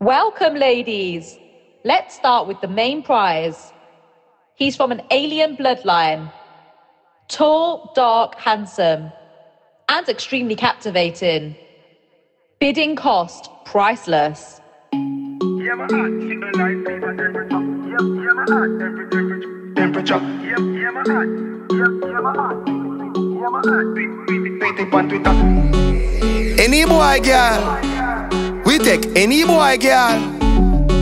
Welcome, ladies. Let's start with the main prize. He's from an alien bloodline. Tall, dark, handsome, and extremely captivating. Bidding cost priceless. Any boy, girl. Take any boy, girl.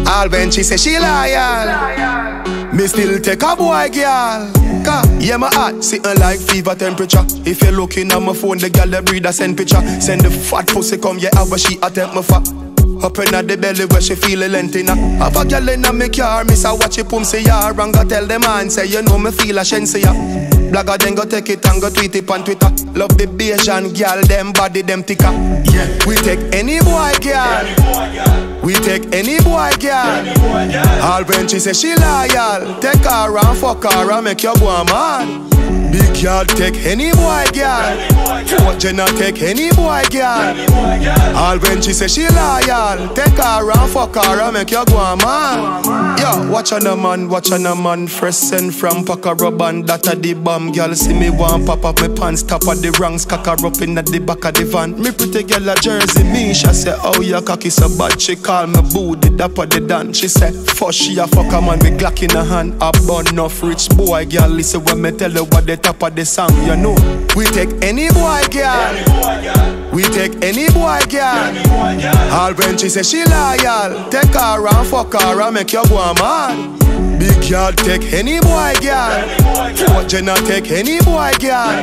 All when she say she loyal. Me still take a boy, girl. Yeah, my heart sitting like fever temperature. If you're looking at my phone, the girl that breed a send picture. Send the fat pussy come, yeah, a she attempt my fuck. Up in the belly where she feel a length in Have a girl in me car, miss a watch it pum say ya And go tell the man, say you know me feel a shense ya Blagger then go take it and go tweet it on Twitter. Love the Bayesian girl, them body, them thicker. Yeah, we take any boy girl We take any boy girl All when she say she loyal Take her and fuck her and make you go mad Big girl take any boy girl. 4th Genna take any boy girl. All when she say she loyal. Take her and fuck her and make you go man. Yo, watch on a man, watch on a man. Fresh send from Paco Rabanne That a the bomb. Girl See me want pop up my pants Top of the ranks Cock her up in at the back of the van. Me pretty girl a jersey Me she say oh your cocky so bad She call me booty dapper the dan She say fuck she a fuck a man with Glock in her hand. A bun enough rich boy girl Listen when me tell her what the top of the song You know. We take any boy girl. We take any boy girl. All when she say she loyal Take her and fuck her and make you go mad girl take any boy girl. 4th Genna take any boy girl.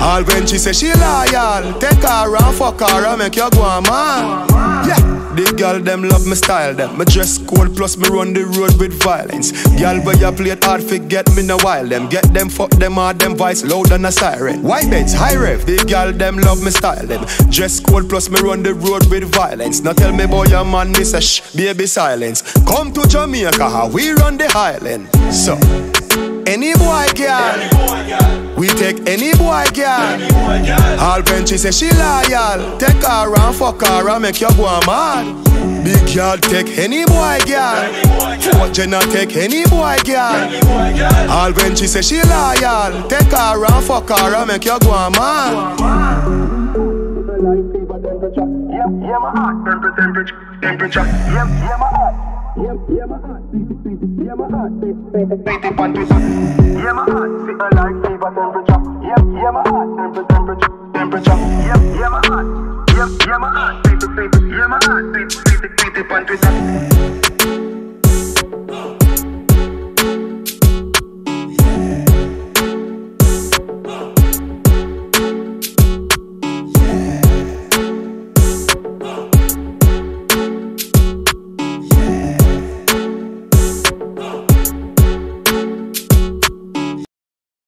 All when she say she loyal Take her and fuck her and make you go Yeah. The girl them love me style them. Me dress cold plus me run the road with violence. Girl where you play it hard forget me no while. Them Get them fuck them hard them voice loud than a siren. White beds high rev. The girl them love me style them. Dress cold plus me run the road with violence. Now tell me boy your man me say shh baby silence. Come to Jamaica we run the So any boy girl We take any boy girl. All when she say she loyal. Take her and fuck her and make you go mad Big girl take any boy girl. 4th Genna take any boy girl. All when she say she loyal. Take her and fuck her and make you go mad Yeah, yeah, my heart, temperature, temperature. Yeah, yeah, my heart. Yeah, yeah, my heart. Yeah, my heart. Beat it on Twitter. Yeah, my heart, a like fever temperature. Yeah, yeah, my heart, temperature, temperature, temperature. Yeah, yeah, my heart. Yeah, yeah, my heart. Beat beat. Yeah, my heart. Beat beat beat it on Twitter.